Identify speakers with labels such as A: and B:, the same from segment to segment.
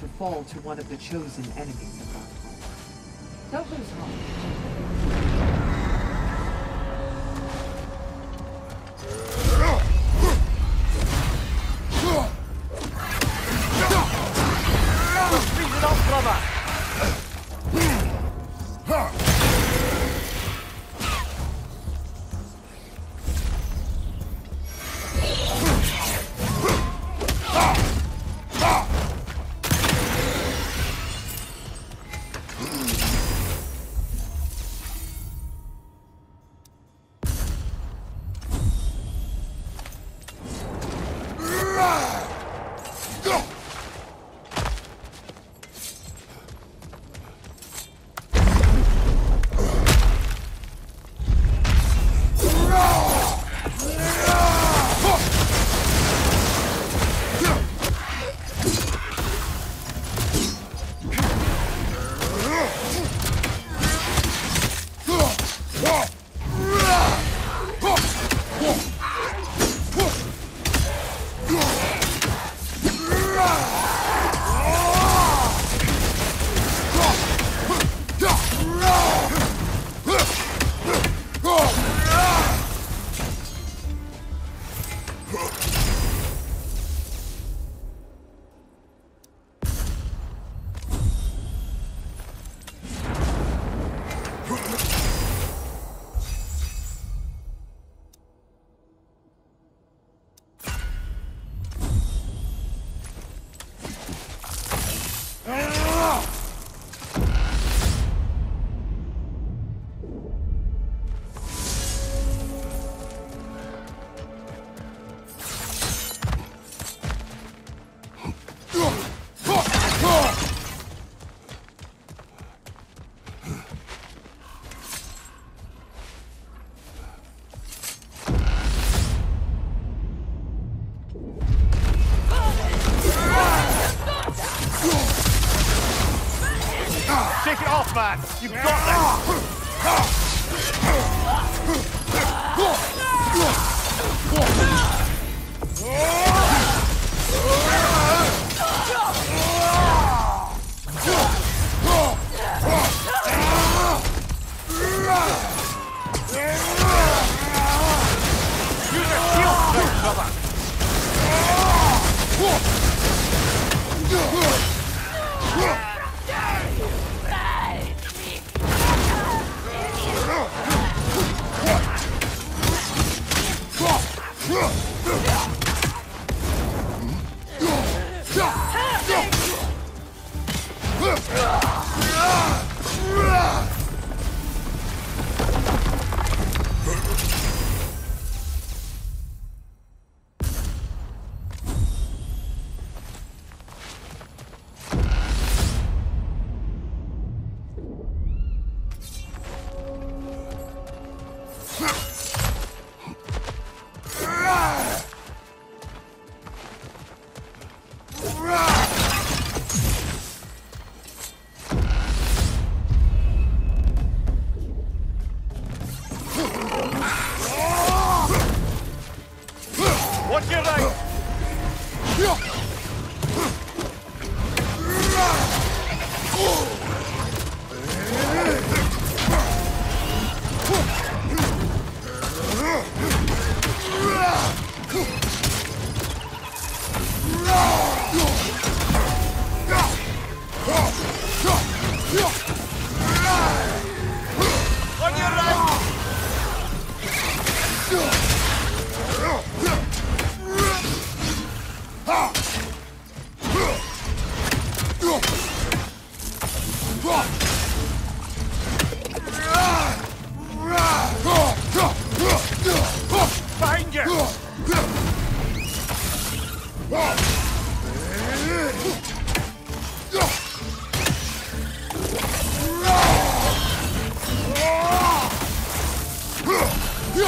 A: to fall to one of the chosen enemies of 驾うっ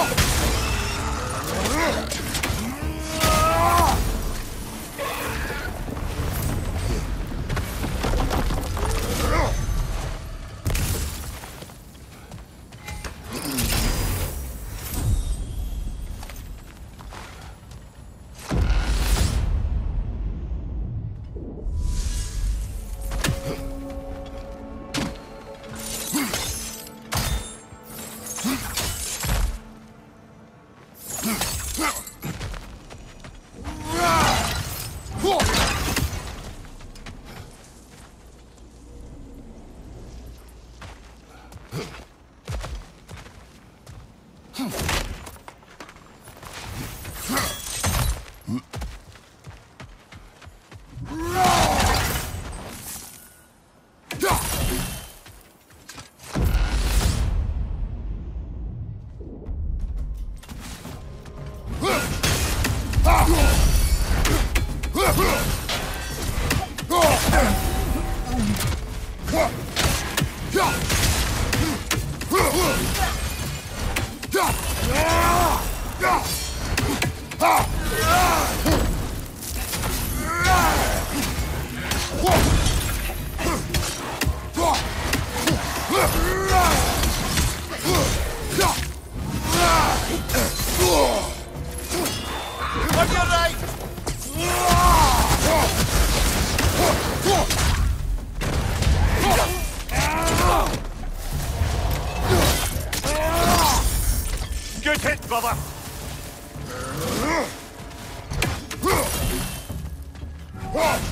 A: Good hit, brother! Behind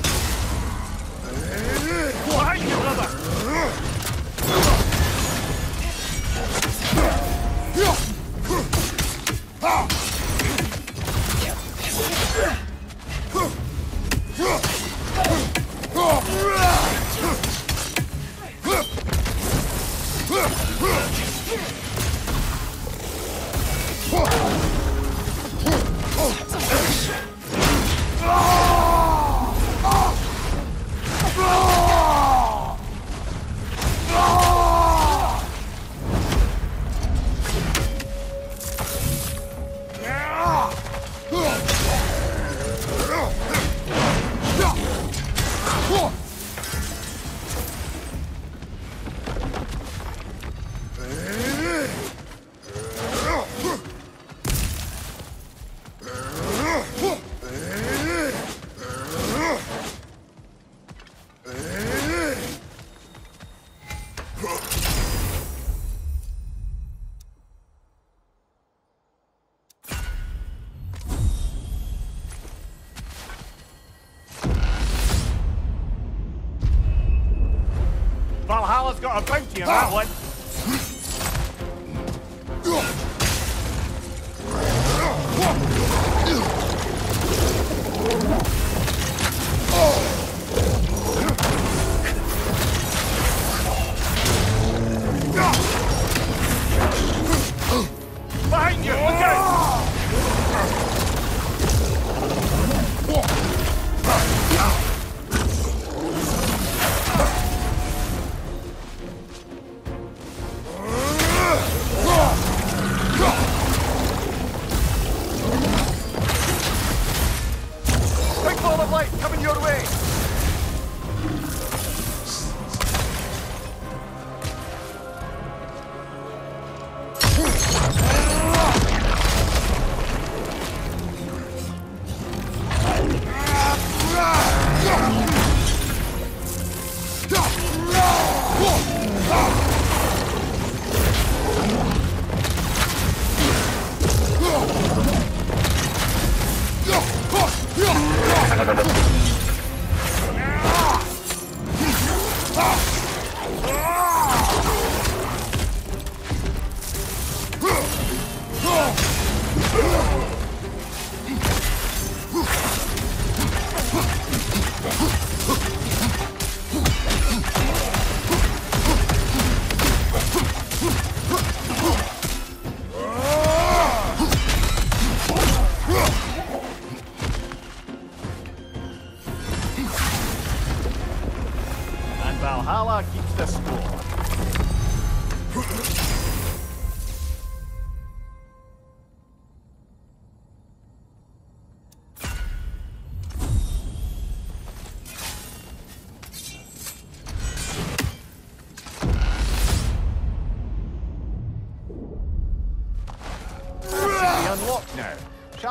A: that one.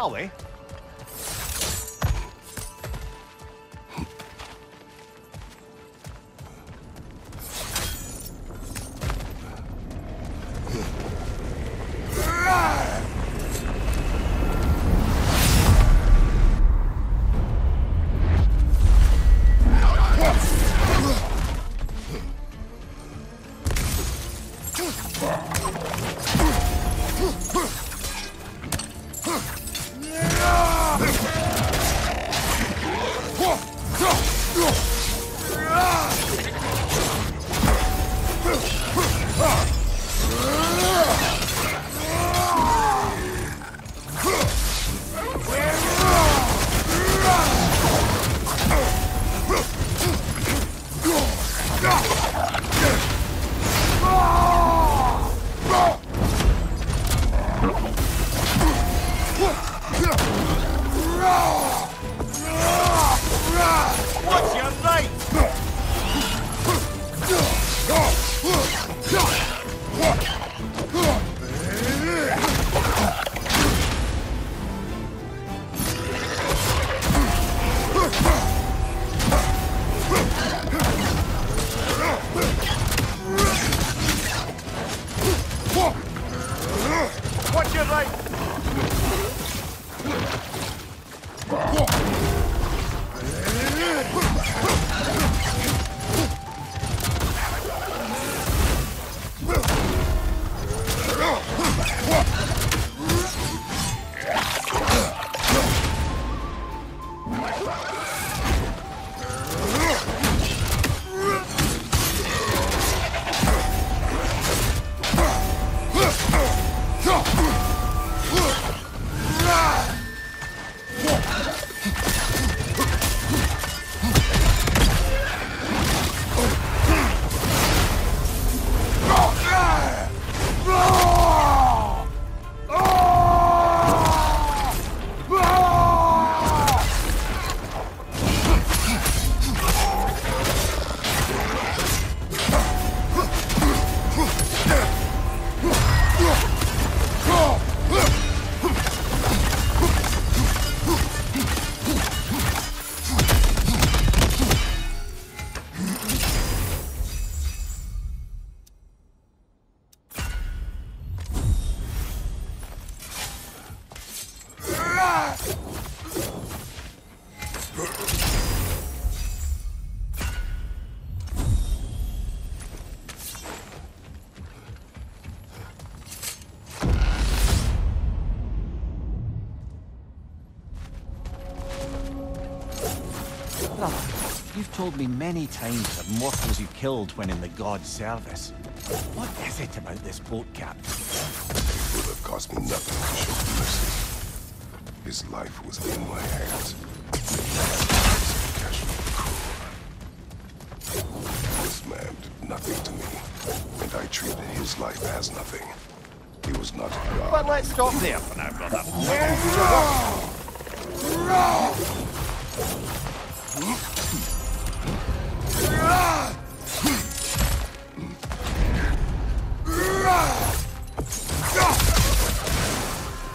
A: Shall we? You've told me many times of mortals you killed when in the god's service. What is it about this boat captain?
B: It would have cost me nothing to show mercy. His life was in my hands. This man did nothing to me, and I treated his life as nothing. He was not a god.
C: But let's stop there for now, brother.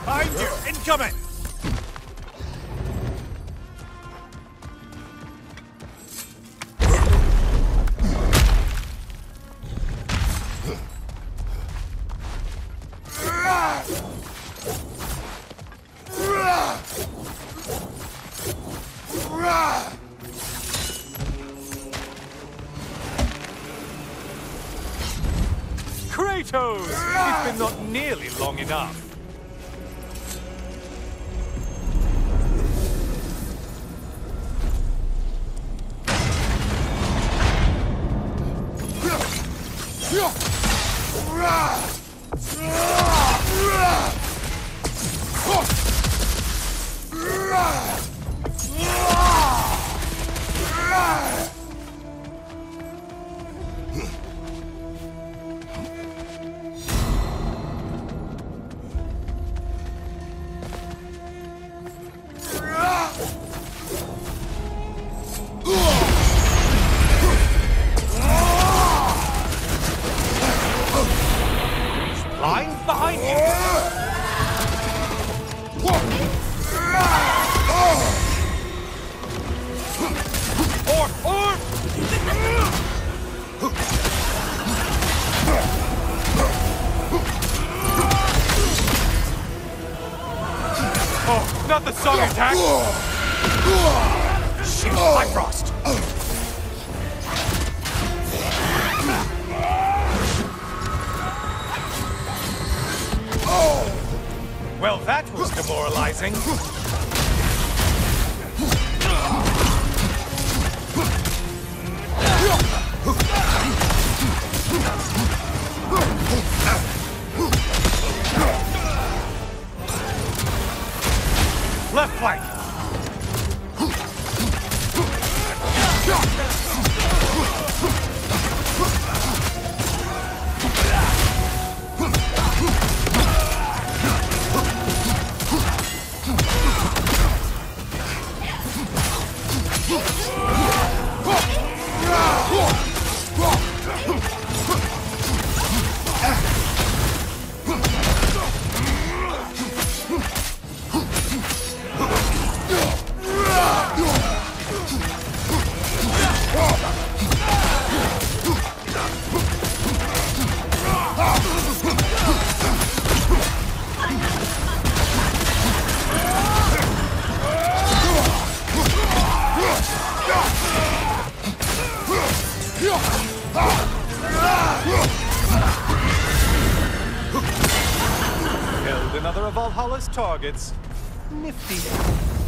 C: Behind you! Incoming! Targets. Nifty.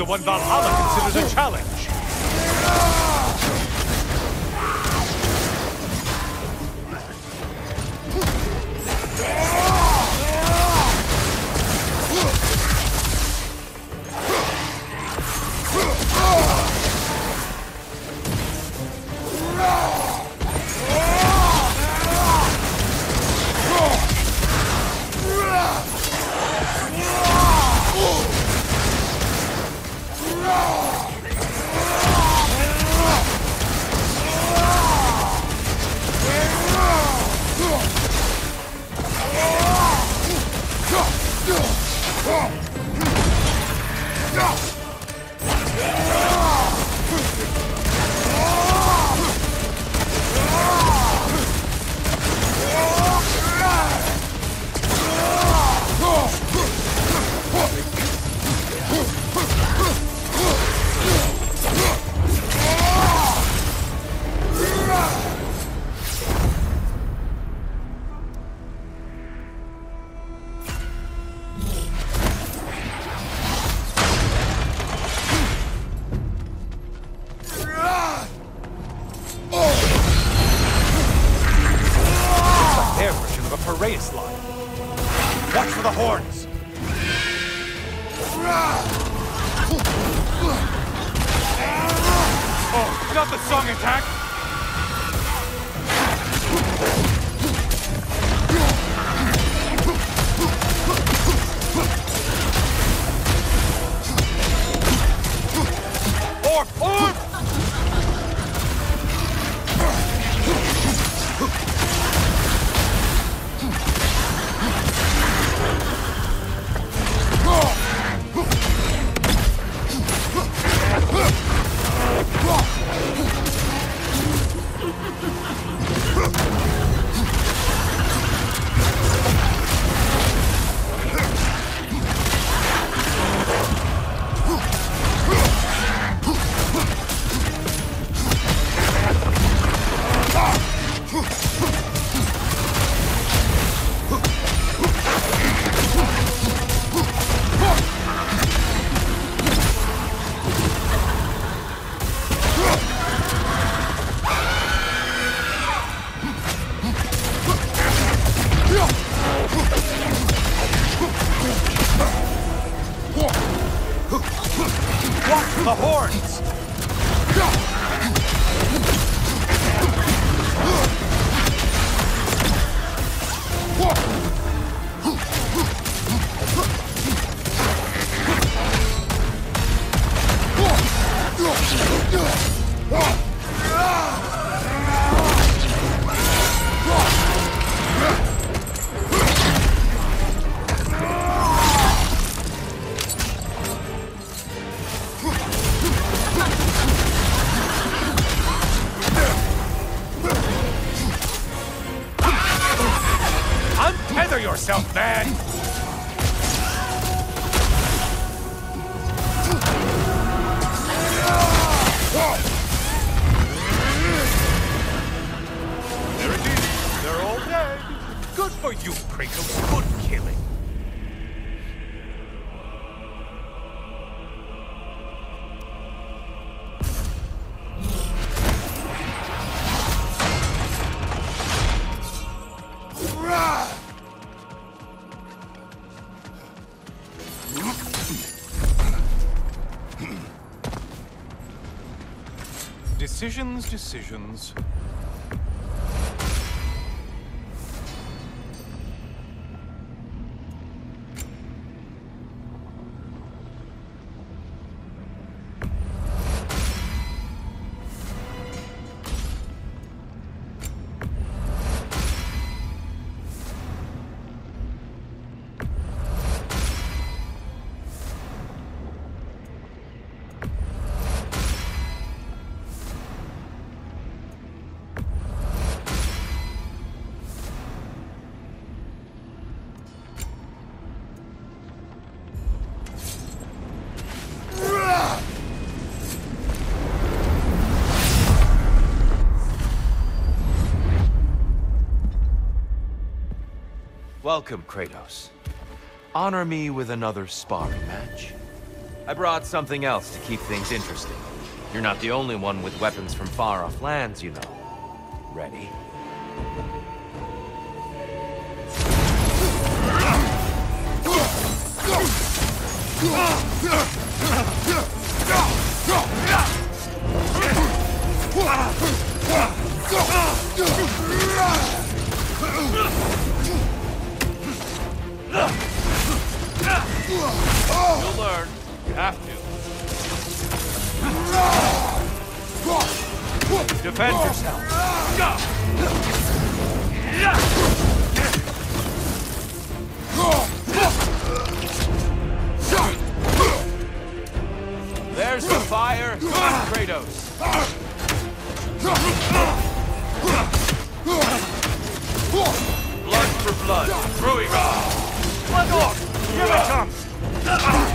C: The one Valhalla considers a challenge. Decisions, decisions.
D: Welcome, Kratos. Honor me with another sparring match. I brought something else to keep things interesting. You're not the only one with weapons from far-off lands, you know. Ready? You'll learn. You have to. Defend yourself. There's the fire. Kratos. Blood for blood. Rui
C: Let off! Give it some!
D: Ah!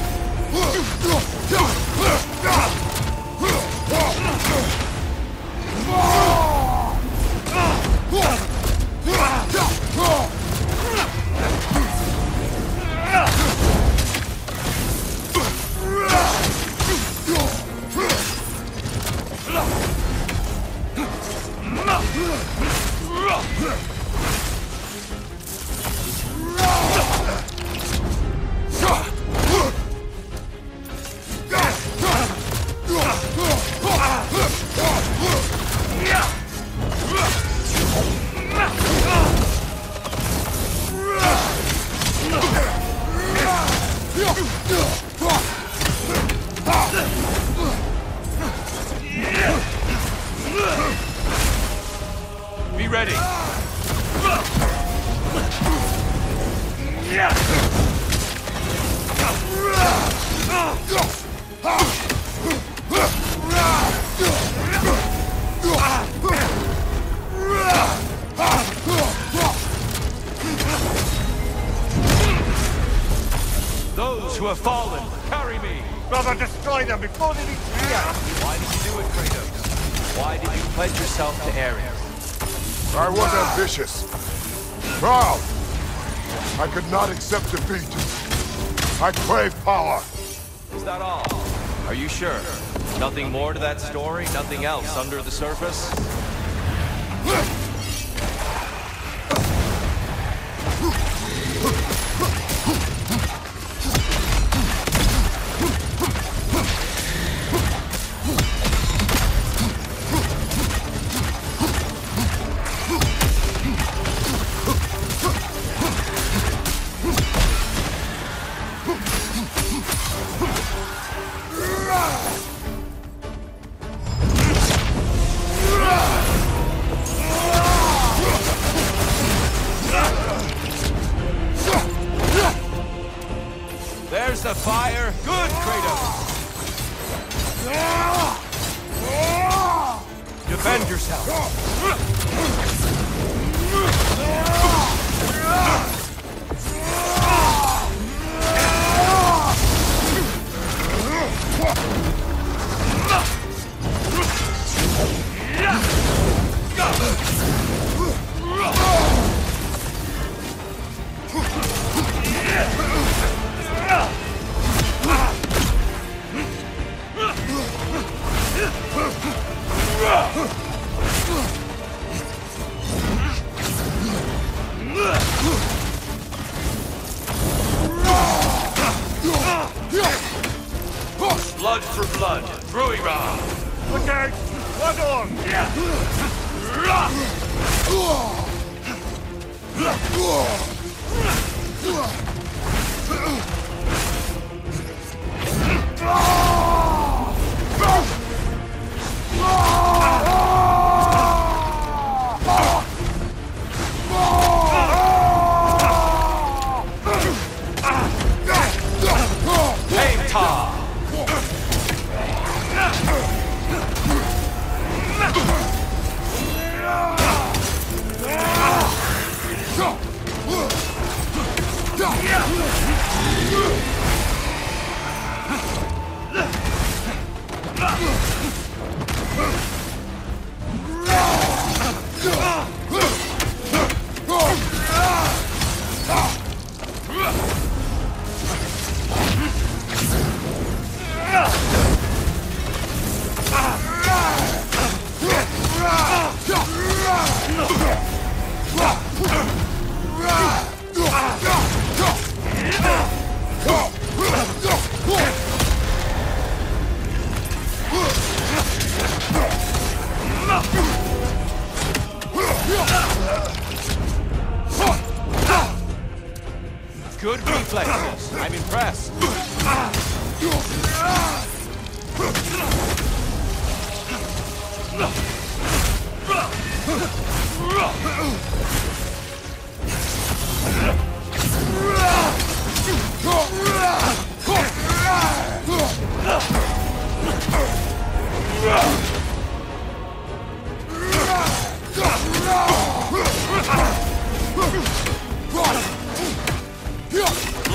D: Story? Nothing else under the surface?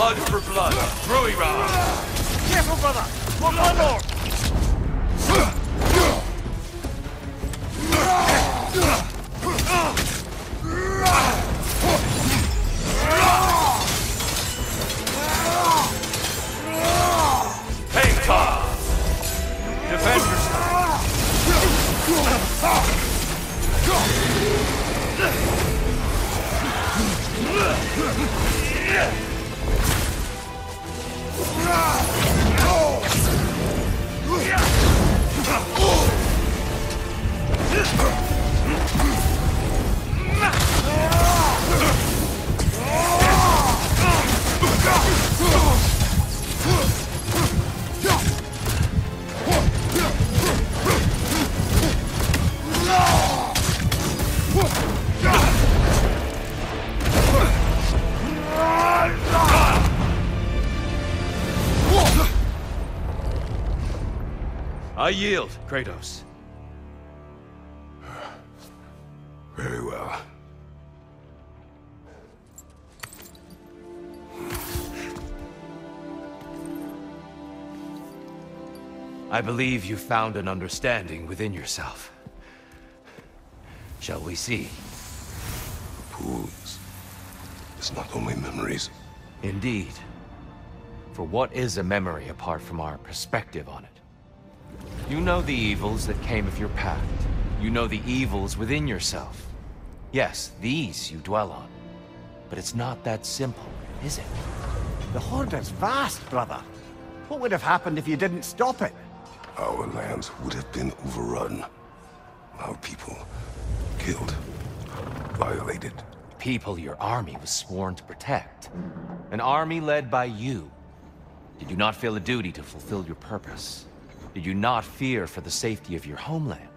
D: Blood for blood. Ruira!
C: Careful, brother! One more!
D: Heimtar! Defend yourself. I yield, Kratos.
B: Very well.
D: I believe you found an understanding within yourself. Shall we see?
B: The Pools. It's not only memories.
D: Indeed. For what is a memory apart from our perspective on it? You know the evils that came of your pact. You know the evils within yourself. Yes, these you dwell on. But it's not that simple, is it?
A: The Horde is vast, brother. What would have happened if you didn't stop it?
B: Our lands would have been overrun. Our people killed, violated.
D: People your army was sworn to protect. An army led by you. Did you not feel a duty to fulfill your purpose? Did you not fear for the safety of your homeland?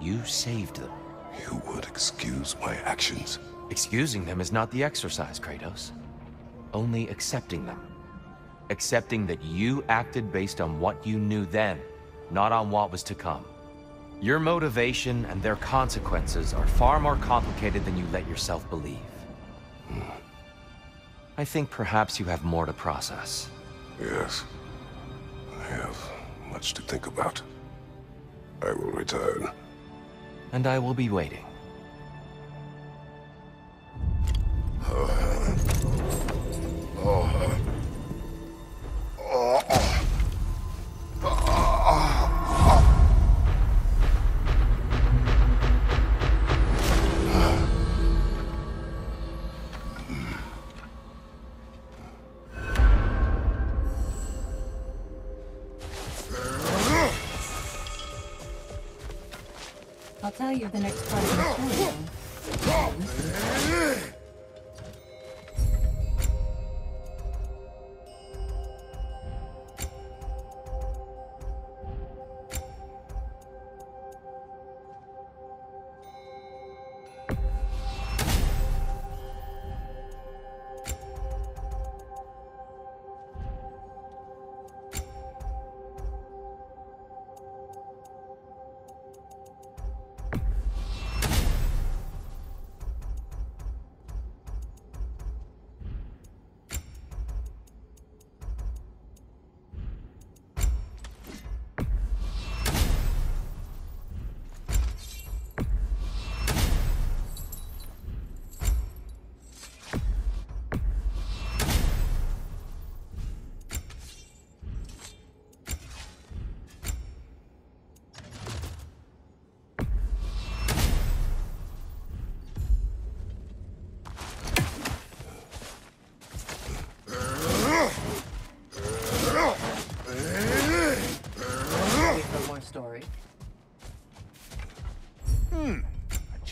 D: You saved them.
B: You would excuse my actions.
D: Excusing them is not the exercise, Kratos. Only accepting them. Accepting that you acted based on what you knew then, not on what was to come. Your motivation and their consequences are far more complicated than you let yourself believe. Hmm. I think perhaps you have more to process.
B: Yes. I have much to think about. I will return.
D: and I will be waiting.
E: I'll tell you the next part of the story.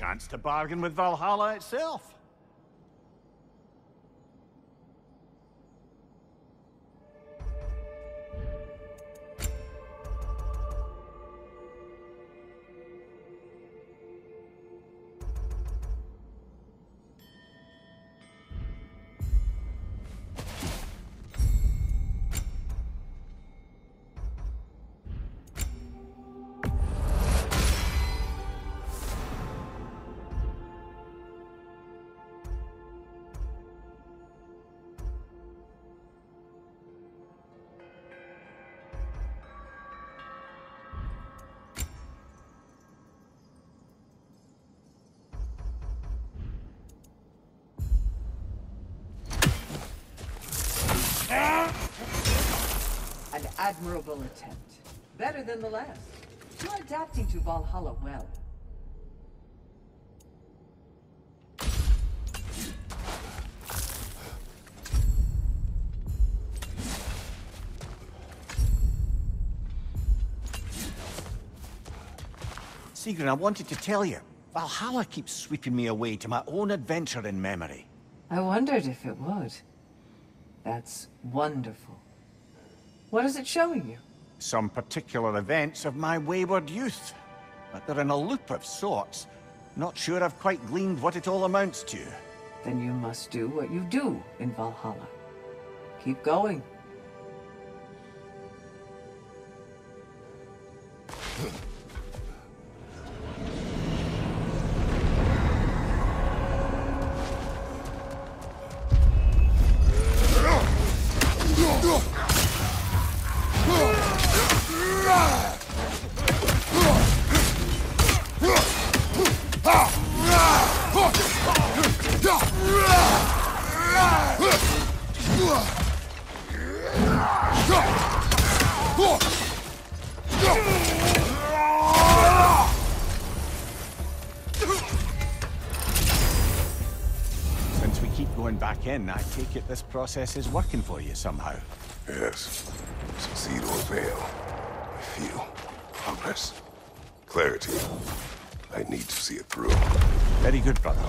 A: Chance to bargain with Valhalla itself.
F: Admirable attempt. Better than the last. You're adapting to Valhalla well.
A: Sigrun, I wanted to tell you. Valhalla keeps sweeping me away to my own adventure in memory.
F: I wondered if it would. That's wonderful. What is it showing you?
A: Some particular events of my wayward youth. But they're in a loop of sorts. Not sure I've quite gleaned what it all amounts to.
F: Then you must do what you do in Valhalla. Keep going.
A: Since we keep going back in, I take it this process is working for you somehow.
B: Yes. Succeed or fail. I feel progress. Clarity. I need to see it through.
A: Very good, brother.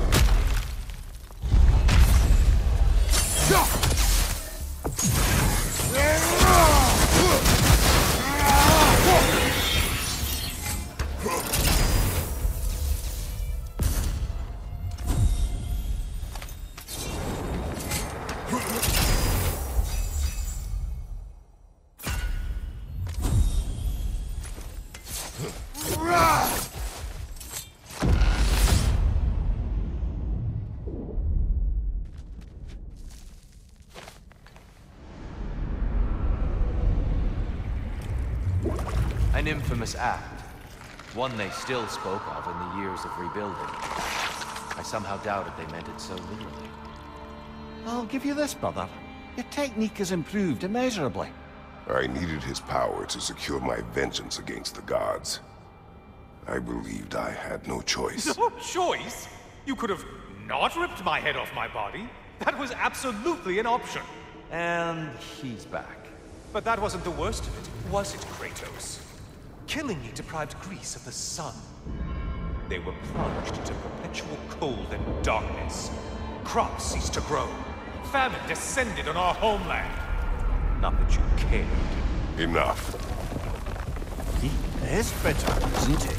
D: One they still spoke of in the years of rebuilding. I somehow doubted they meant it so literally.
A: I'll give you this, brother. Your technique has improved immeasurably.
B: I needed his power to secure my vengeance against the gods. I believed I had no choice.
C: No choice? You could have not ripped my head off my body. That was absolutely an option.
D: And he's back.
C: But that wasn't the worst of it, was it, Kratos? Killing me deprived Greece of the sun. They were plunged into perpetual cold and darkness. Crops ceased to grow. Famine descended on our homeland. Not that you cared.
B: Enough.
A: He is better, isn't he?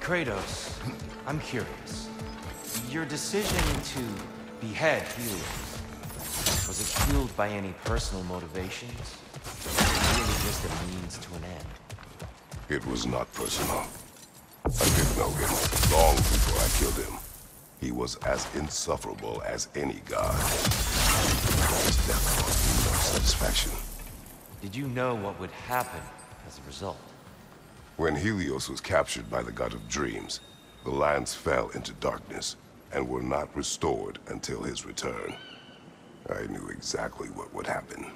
D: Kratos, I'm curious. Your decision to behead Helios, was it fueled by any personal motivations? Or really just a means to an end?
B: It was not personal. I did know him long before I killed him. He was as insufferable as any god. His death caused me no satisfaction.
D: Did you know what would happen as a result?
B: When Helios was captured by the god of dreams, the lands fell into darkness and were not restored until his return. I knew exactly what would happen.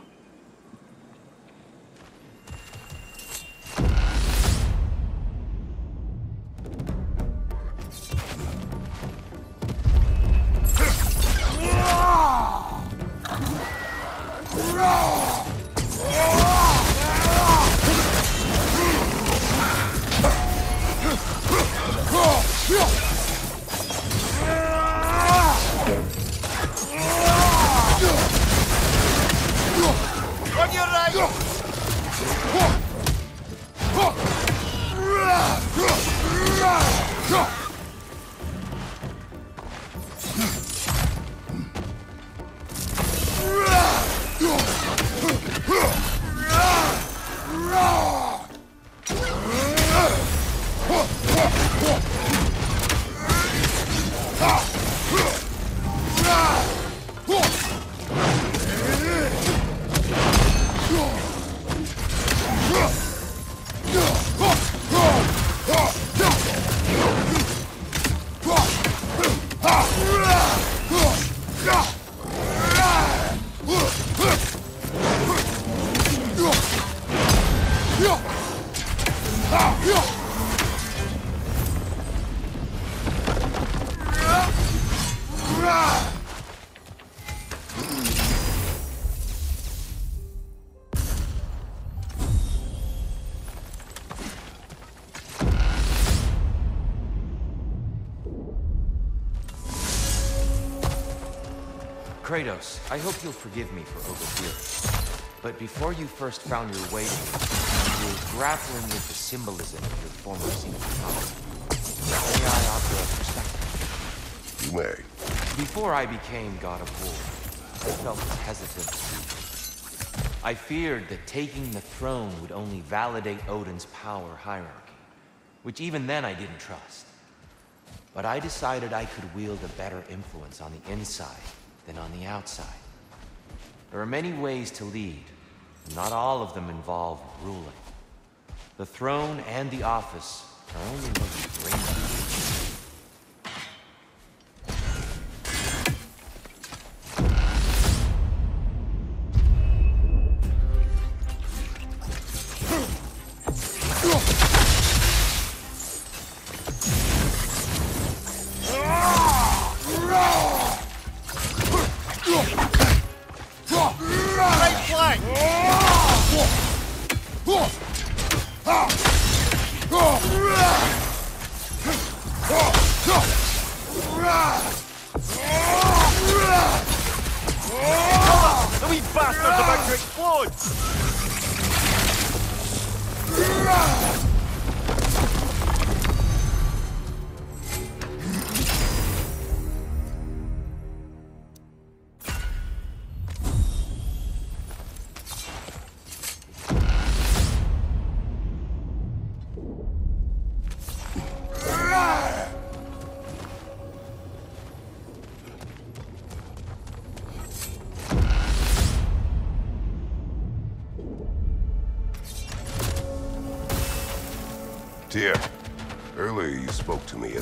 B: On! Roar!
D: Kratos, I hope you'll forgive me for overhearing. But before you first found your way to me, you were grappling with the symbolism of your former of power. May I offer a perspective?
B: You may.
D: Before I became God of War, I felt hesitant to. I feared that taking the throne would only validate Odin's power hierarchy, which even then I didn't trust. But I decided I could wield a better influence on the inside than on the outside. There are many ways to lead, and not all of them involve ruling. The throne and the office are only what you bring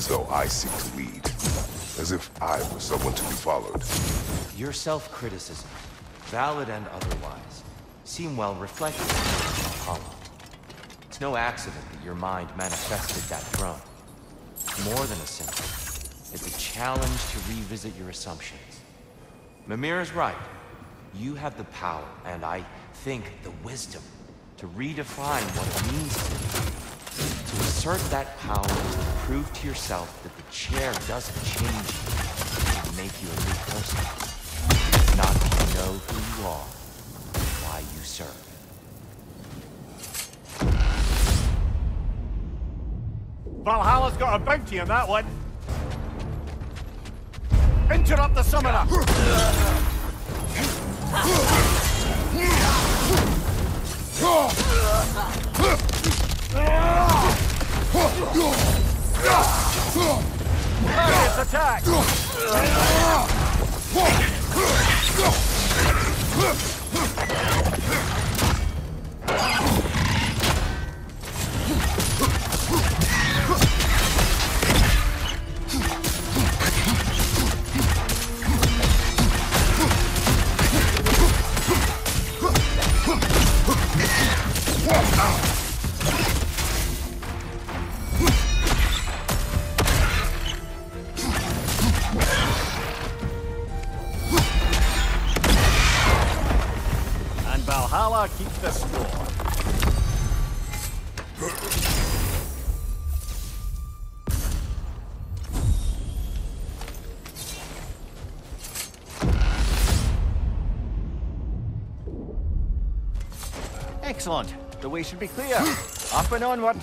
B: as though I seek to lead. As if I were someone to be followed.
D: Your self-criticism, valid and otherwise, seem well reflected in Apollo. It's no accident that your mind manifested that throne. More than a symbol. It's a challenge to revisit your assumptions. Mimir is right. You have the power, and I think the wisdom, to redefine what it means to live. To assert that power is to prove to yourself that the chair doesn't change you and make you a new person. Not if you know who you are and why you serve.
A: Valhalla's got a bounty on that one. Interrupt the summoner! Various attack! Excellent. The way should be clear. Up and onward.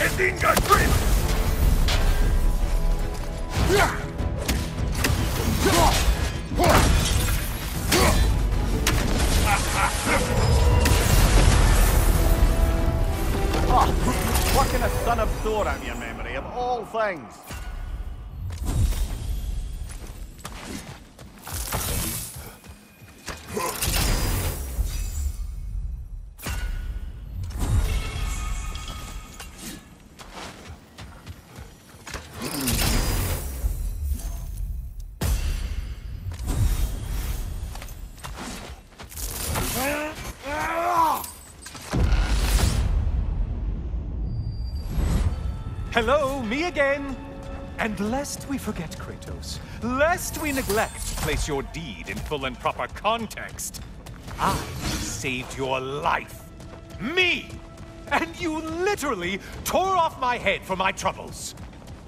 C: Edinga Grip!
A: A son of Thor out your memory, of all things.
C: Again! And lest we forget, Kratos, lest we neglect to place your deed in full and proper context, I saved your life. Me! And you literally tore off my head for my troubles.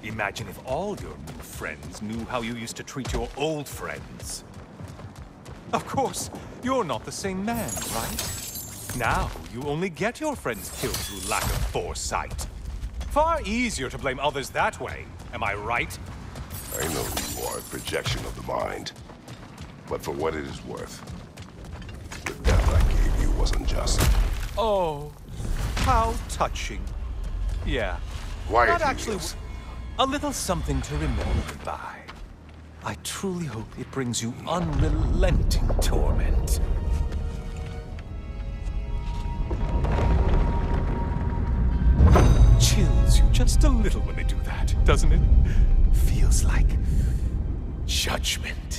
C: Imagine if all your new friends knew how you used to treat your old friends. Of course, you're not the same man, right? Now, you only get your friends killed through lack of foresight. Far easier to blame others that way, am I right?
B: I know you are a projection of the mind. But for what it is worth, the death I gave you was unjust.
C: Oh, how touching. Yeah,
B: Quiet,
C: that actually a little something to remember by. I truly hope it brings you unrelenting torment. Just a little when they do that, doesn't it? Feels like judgment.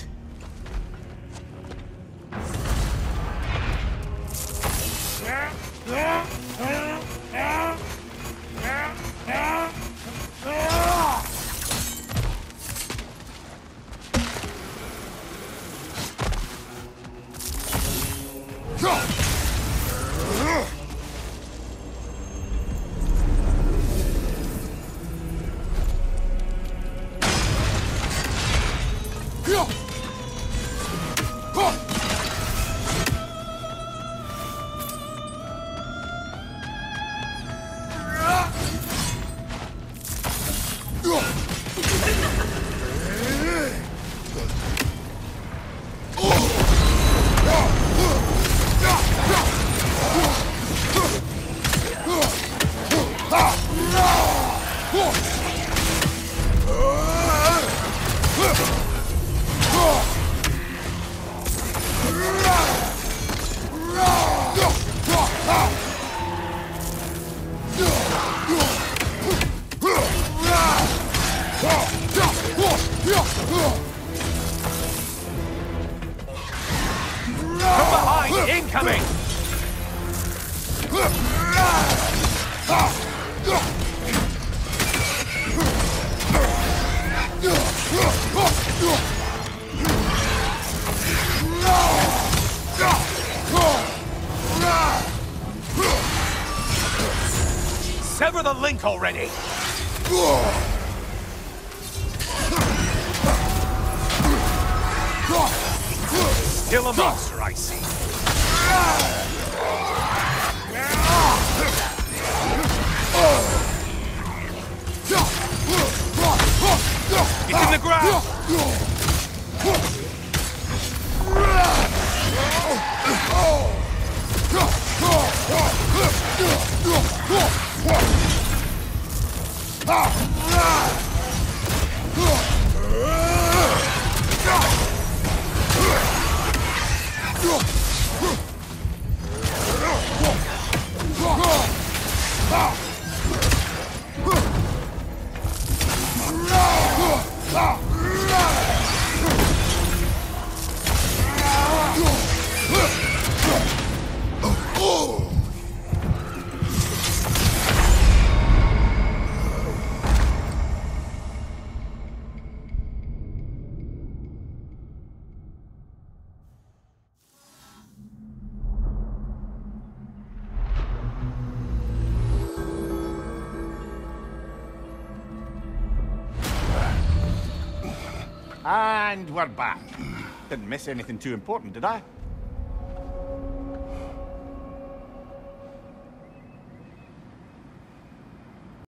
C: Sever the link already! Still a monster, I see. It's in the ground!
A: Ah! We're back. Didn't miss anything too important, did I?